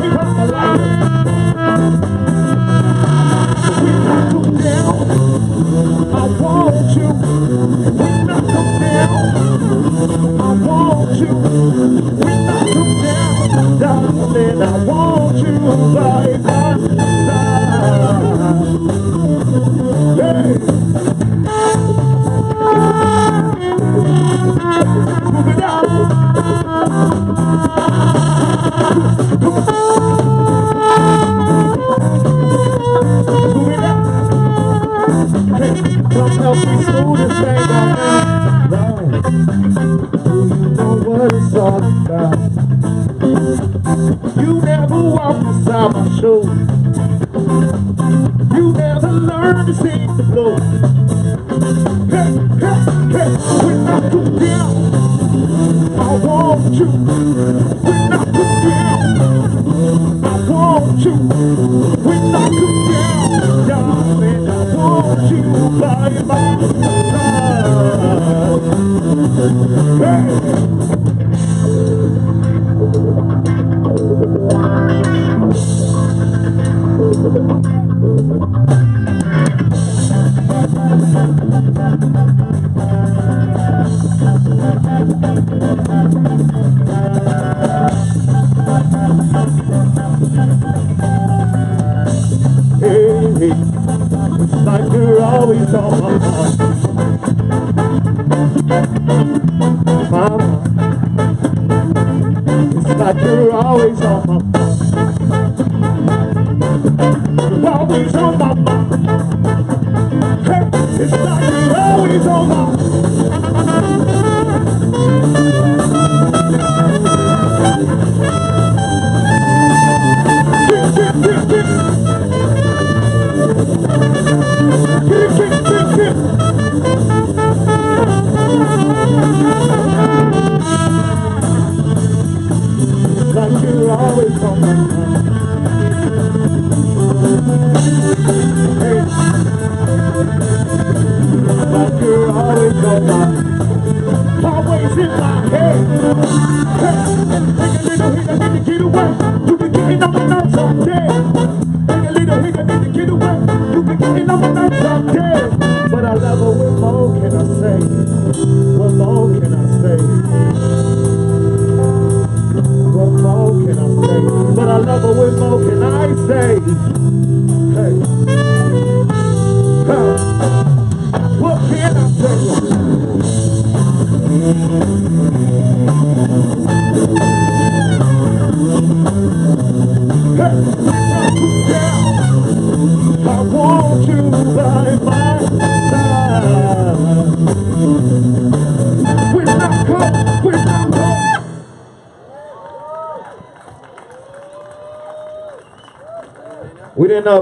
me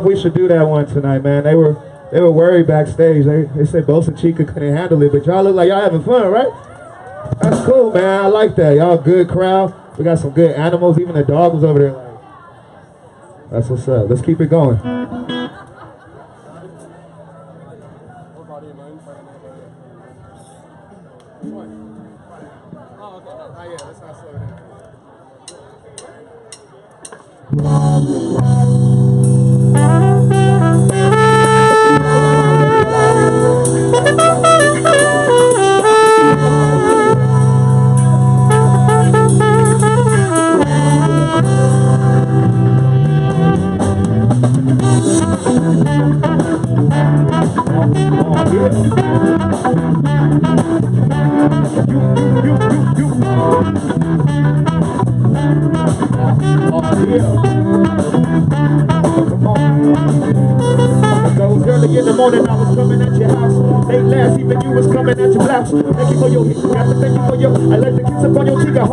We should do that one tonight, man. They were they were worried backstage. They they said Bolsa Chica couldn't handle it, but y'all look like y'all having fun, right? That's cool, man. I like that. Y'all good crowd. We got some good animals. Even the dog was over there. Like, that's what's up. Let's keep it going.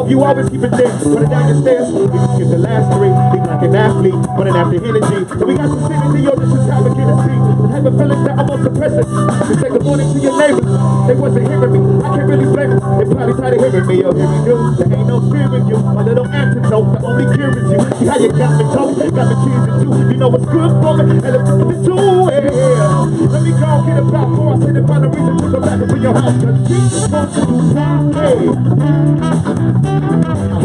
You always keep it there. Running down your stairs. We can skip the last three. Think like an athlete, running after energy. So we got some in your this is how we get a seat. The type of that I'm on suppressing. You say good morning to your neighbors. They wasn't hearing me. I can't really blame them. They probably tired of hearing me. Oh, Yo, here we do. There ain't no fear in you. My little antidote. The only cure is you. See how you got me talking. Got me cheesing too. You know what's good for me. And let's put it to it. Let me go get a before I say the final reason to go back and into your house. Cause she wants to party. Oh, she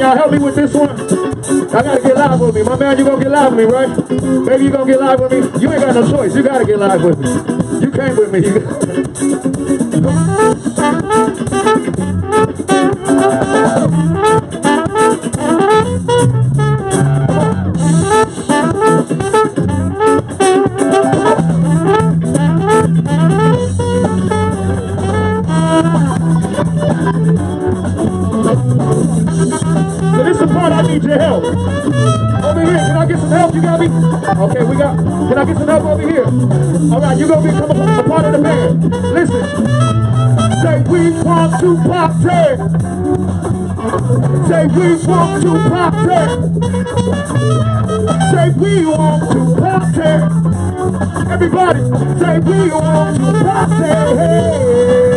y'all help me with this one? I gotta get live with me. My man, you gonna get live with me, right? Baby, you gonna get live with me? You ain't got no choice. You gotta get live with me. You came with me. You we want to party. Say we want to party. Everybody, say we want to party.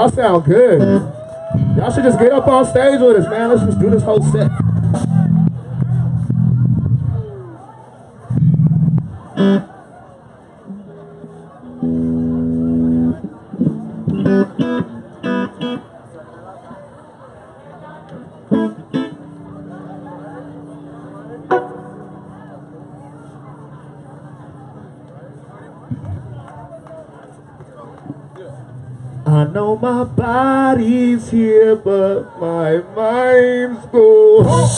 Y'all sound good. Y'all should just get up on stage with us, man. Let's just do this whole set. I know my body's here, but my mind's gone.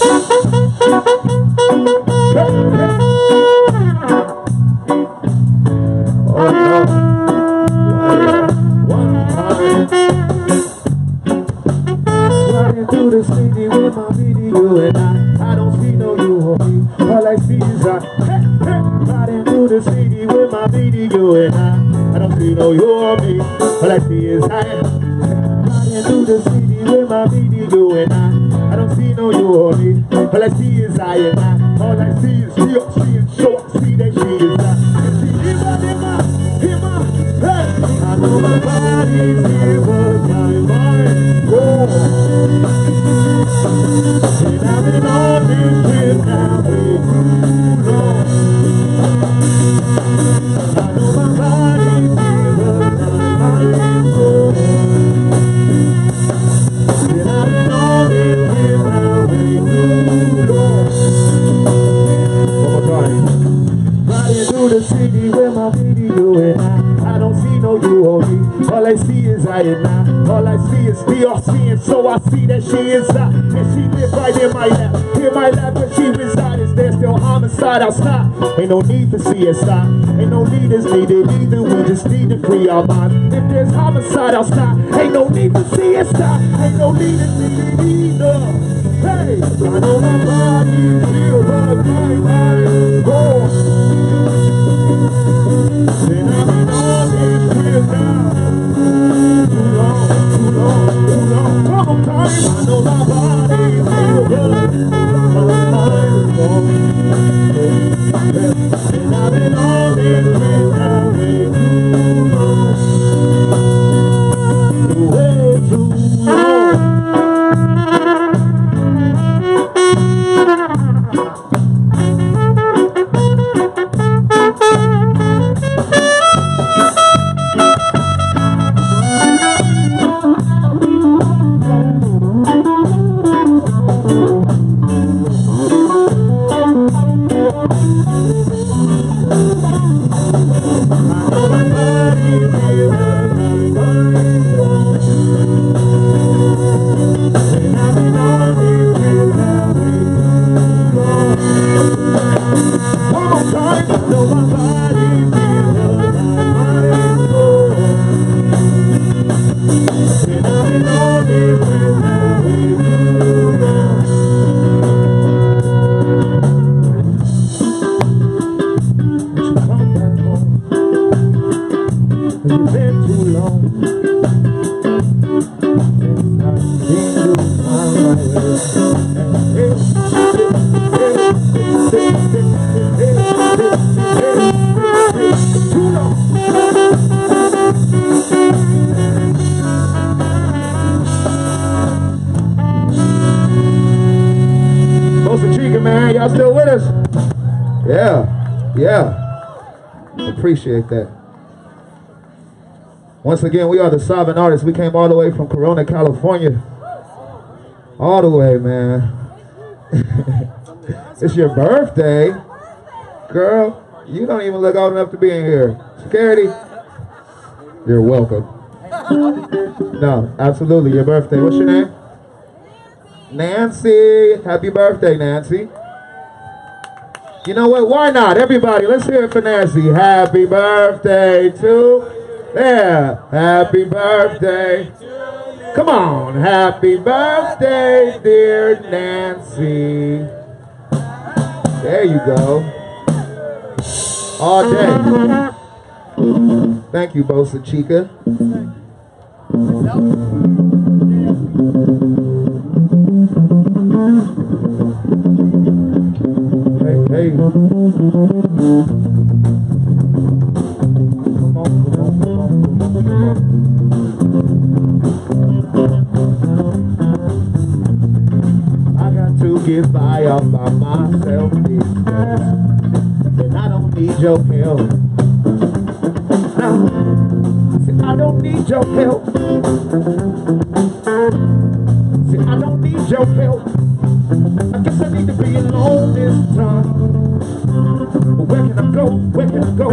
Ain't no need for CSI. Ain't no leaders needed either. We just need to free our mind. If there's homicide I'll stop. ain't no need for CSI. Ain't no leaders needed either. Hey, I know my body's here, but my mind's gone. And I've on now. Long. Long time. I know my body's here, Appreciate that. Once again, we are the Sovereign Artists. We came all the way from Corona, California. All the way, man. it's your birthday. Girl, you don't even look old enough to be in here. Security, you're welcome. No, absolutely, your birthday. What's your name? Nancy. Happy birthday, Nancy. You know what? Why not? Everybody, let's hear it for Nancy. Happy birthday to. Yeah. Happy birthday. Come on. Happy birthday, dear Nancy. There you go. All day. Thank you, Bolsa Chica. I got to get by all by myself. And I don't need your help. No. I I don't need your help. See, I don't need your help. I guess I need to be alone this time. Where can I go? Where can I go?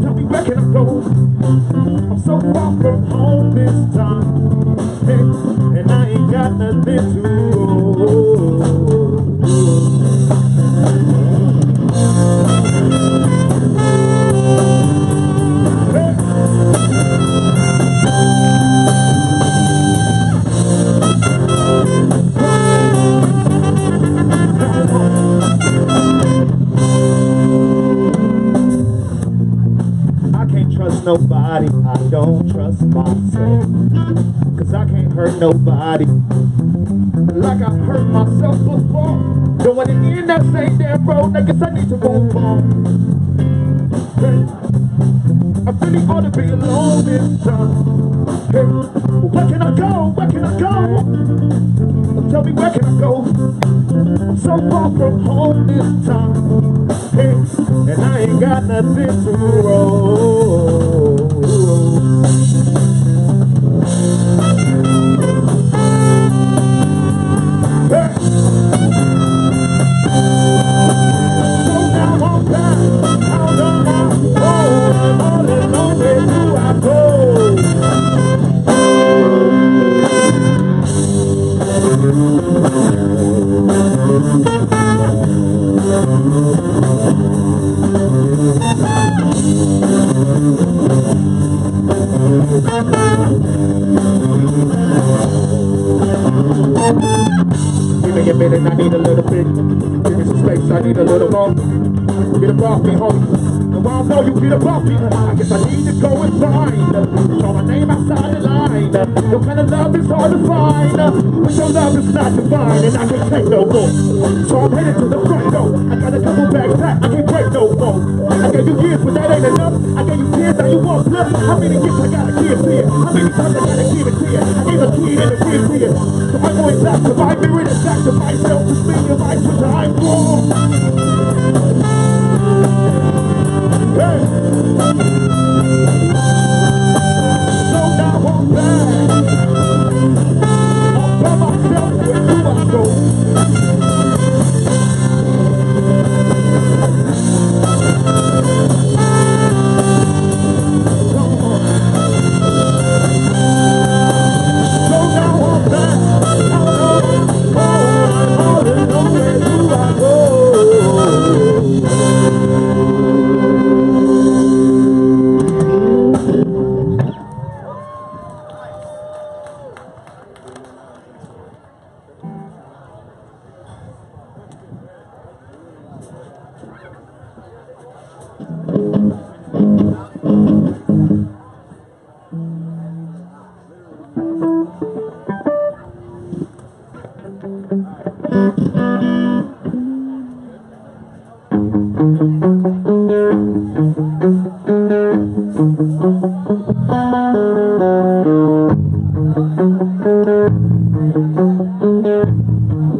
Tell me where can I go? I'm so far from home this time. Hey, and I ain't got nothing to I need to on. I really ought to be alone this time. Hey, where can I go? Where can I go? Tell me where can I go? I'm so far from home this time. Hey, and I ain't got nothing to roll. Hey.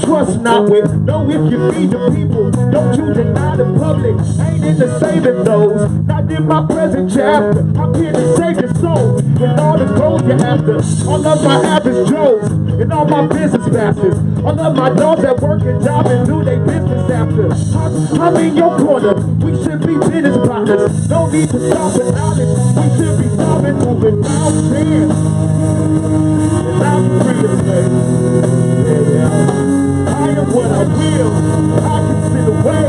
trust not with. Know if you feed the people, don't you deny the public. Ain't in the saving those, not in my present chapter. I'm here to save your soul, and all the gold you after. All of my average Joes, and all my business masters. All of my dogs that work and job and do their business after. I'm, in your corner, we should be business partners. Don't need to stop and honest, we should be stopping, moving out there. And I'm free to play. Yeah, yeah the wheel. I can see the way.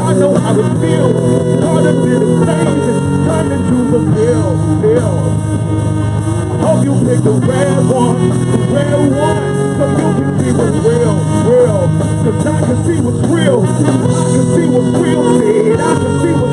I know how it feels. Running through the phases, turning to the hill, hill. Hope you pick the red one, the red one, so you can see what's real, real. Cause I can see what's real, I can see what's real, man. I can see what's real.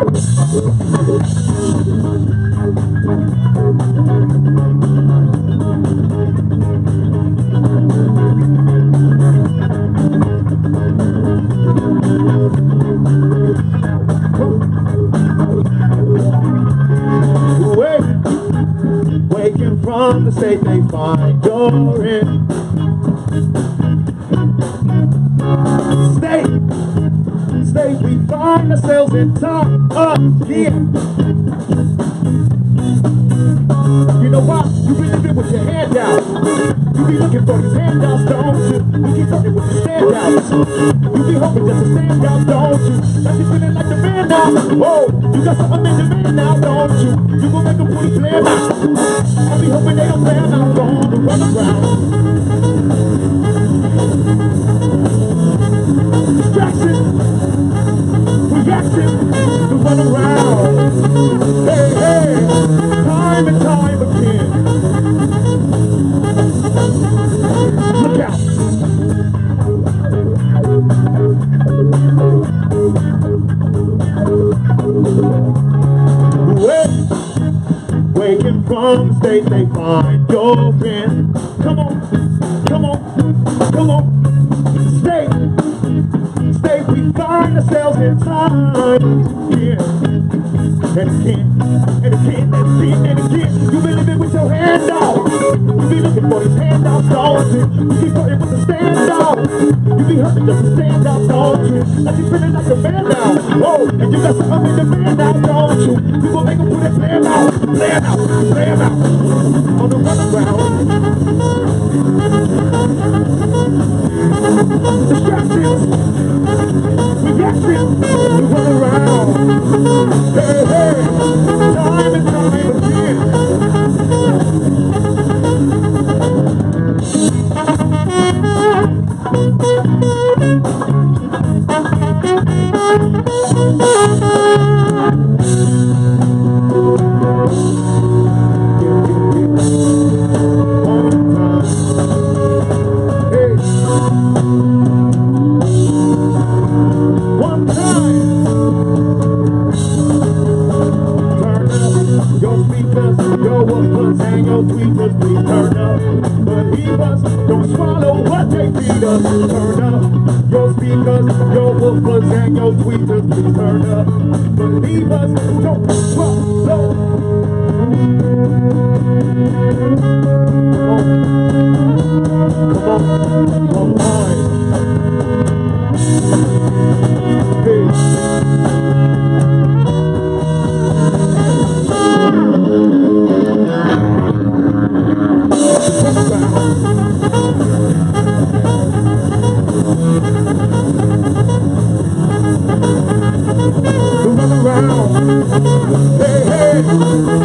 うん。I'm gonna run around. Thank you.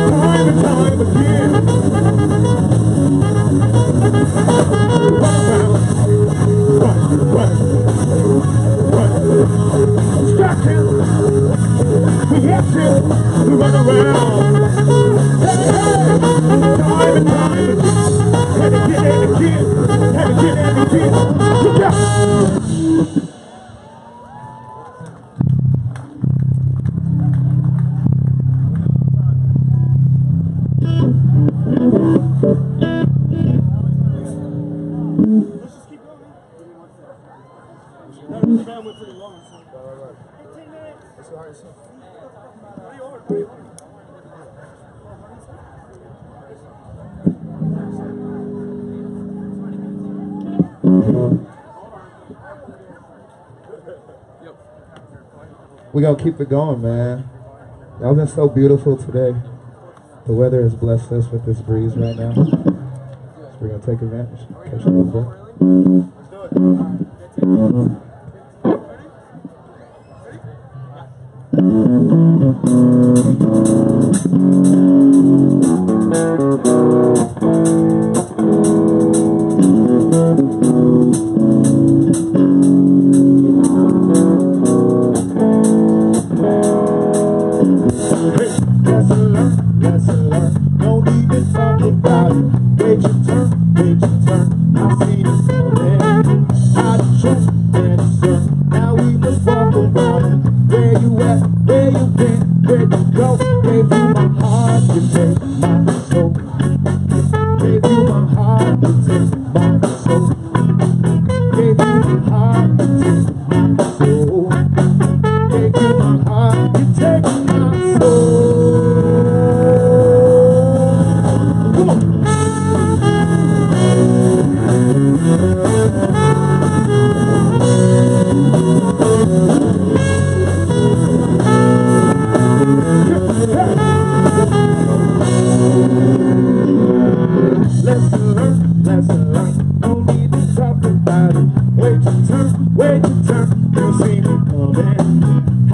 gonna keep it going, man. Y'all been so beautiful today. The weather has blessed us with this breeze right now. So we're gonna take advantage. Catch Let's do it.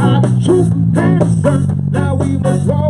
I shoot handsome. Now we must walk.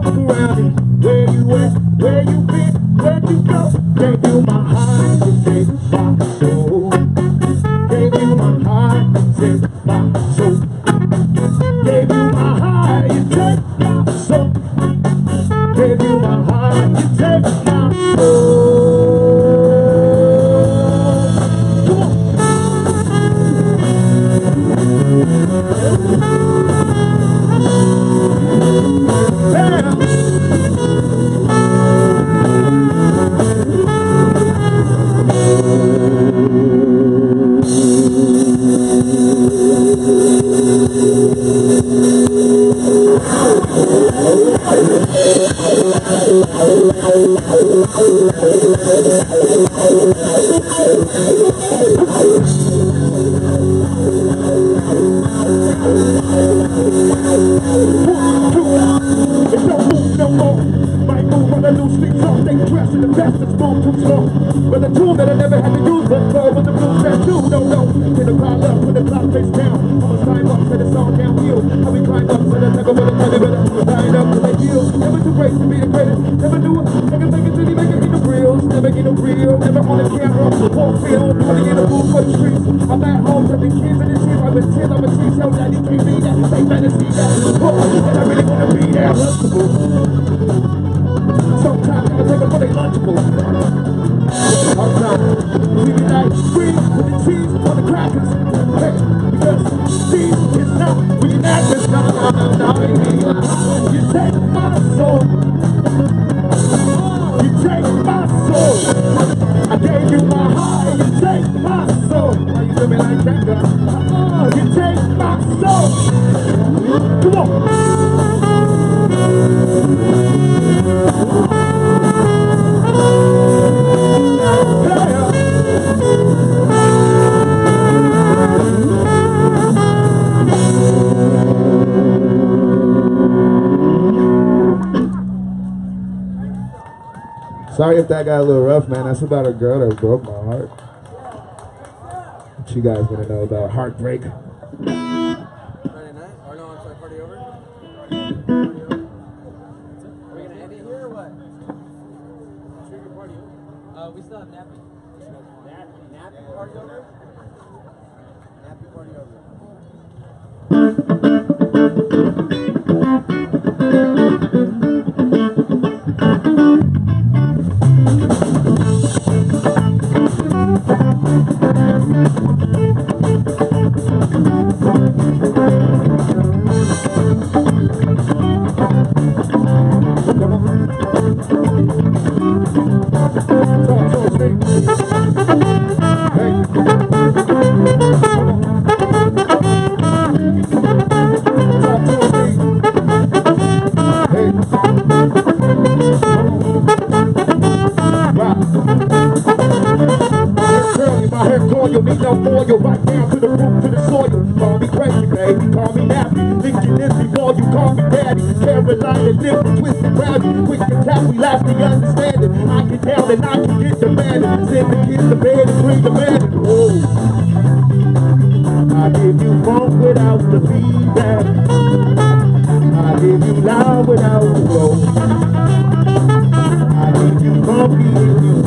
Climb up, set it's all downhill. How we climb up, set it like a bullet, money, but I'm line up till they heal. Never too great to be the greatest. Never do it. It, make it till you make it get the reels. Never get no real. Never on the camera. Won't feel. Putting in the booth for the streets. I'm at home, touching kids in the tears. I've been 10, I'm a tree. Tell daddy can't be that. They better see that. And I really wanna be there. Sometimes I take them for they lunchable. Sometimes we be like free with the cheese on the crackers. Hey, because cheese is not reenactors. No, no, no, no. You take my soul. That got a little rough, man. That's about a girl that broke my heart. What you guys want to know about heartbreak? Night? Sorry, party over? We? Uh, we? Give you funk without the feedback. I give you loud without the flow. I give you funky if you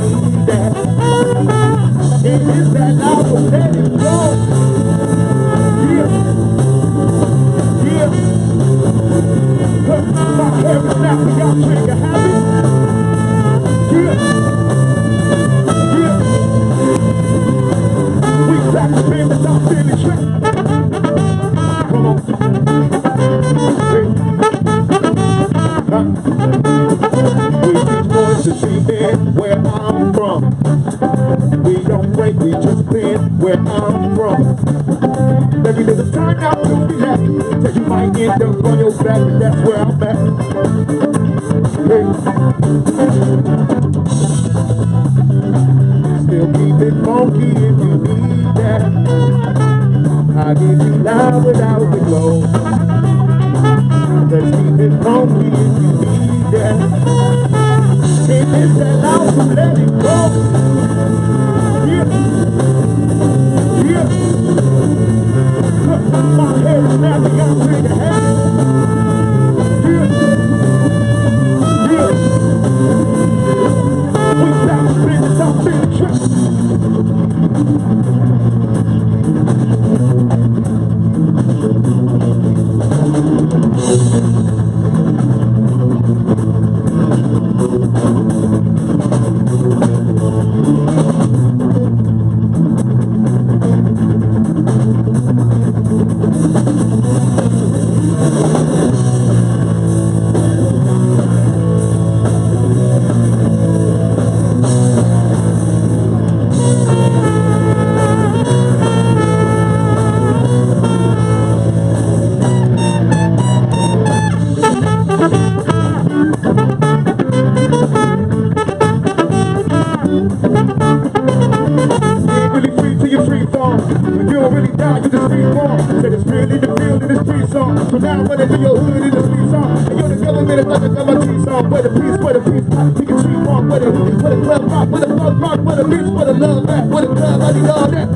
Where the club rock, where the club rock, where the bitch, where the love at, where the club, I need all that.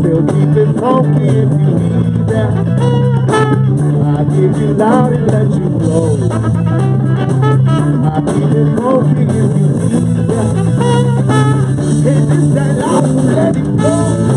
Still keep it funky if you need that. I give you loud and let you blow. I keep it funky if you need that. Hit this that loud and let it go.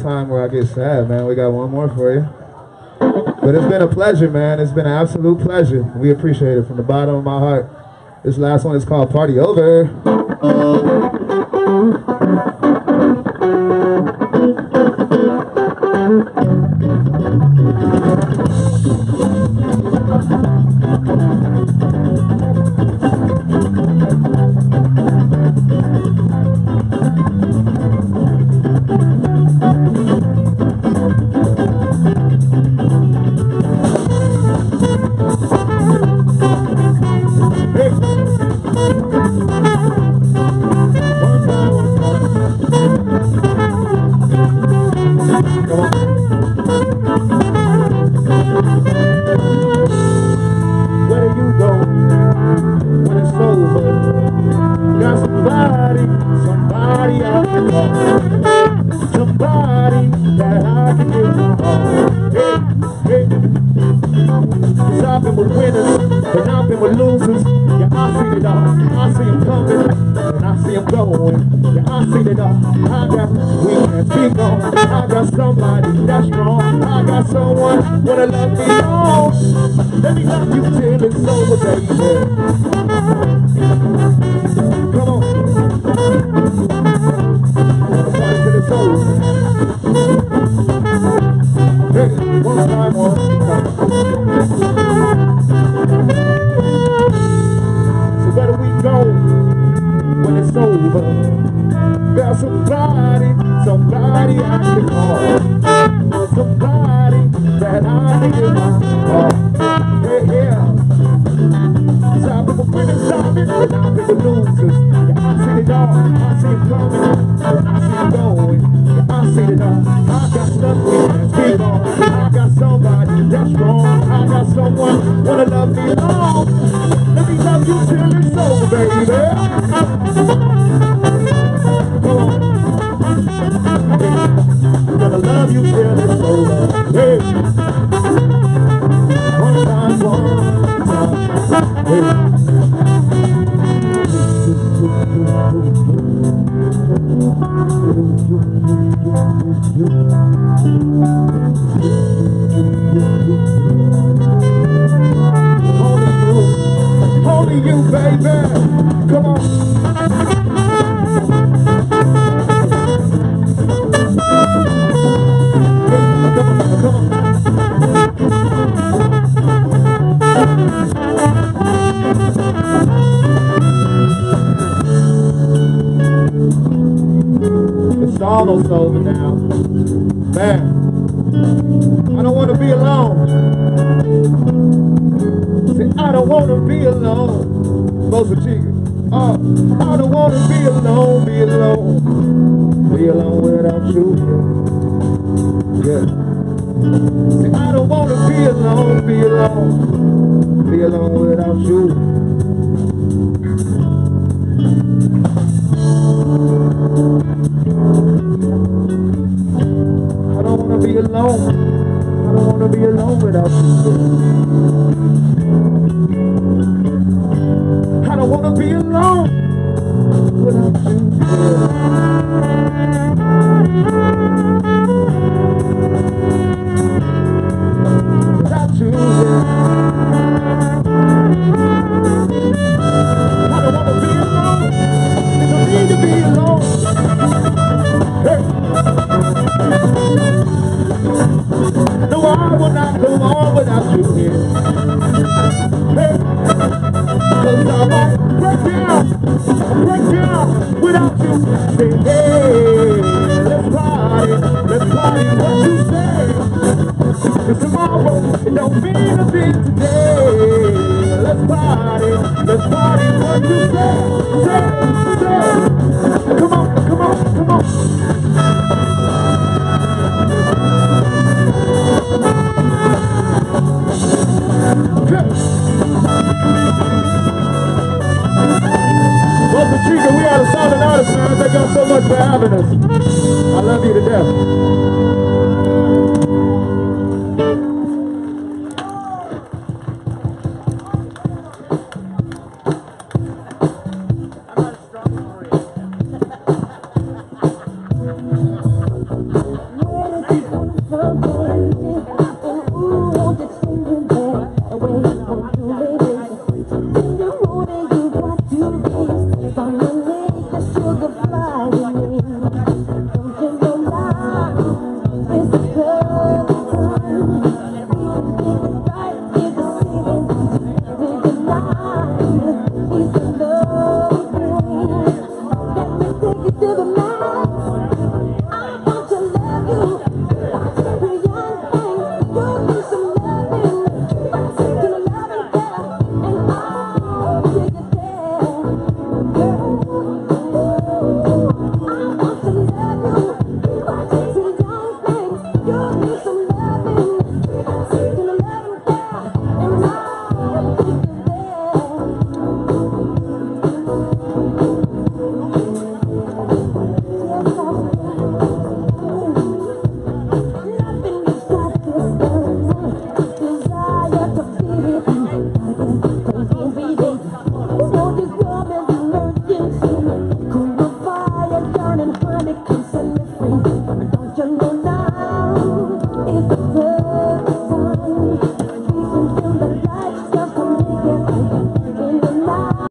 time where I get sad, man. We got one more for you. But it's been a pleasure, man. It's been an absolute pleasure. We appreciate it from the bottom of my heart. This last one is called Party Over. Hey, one time, one.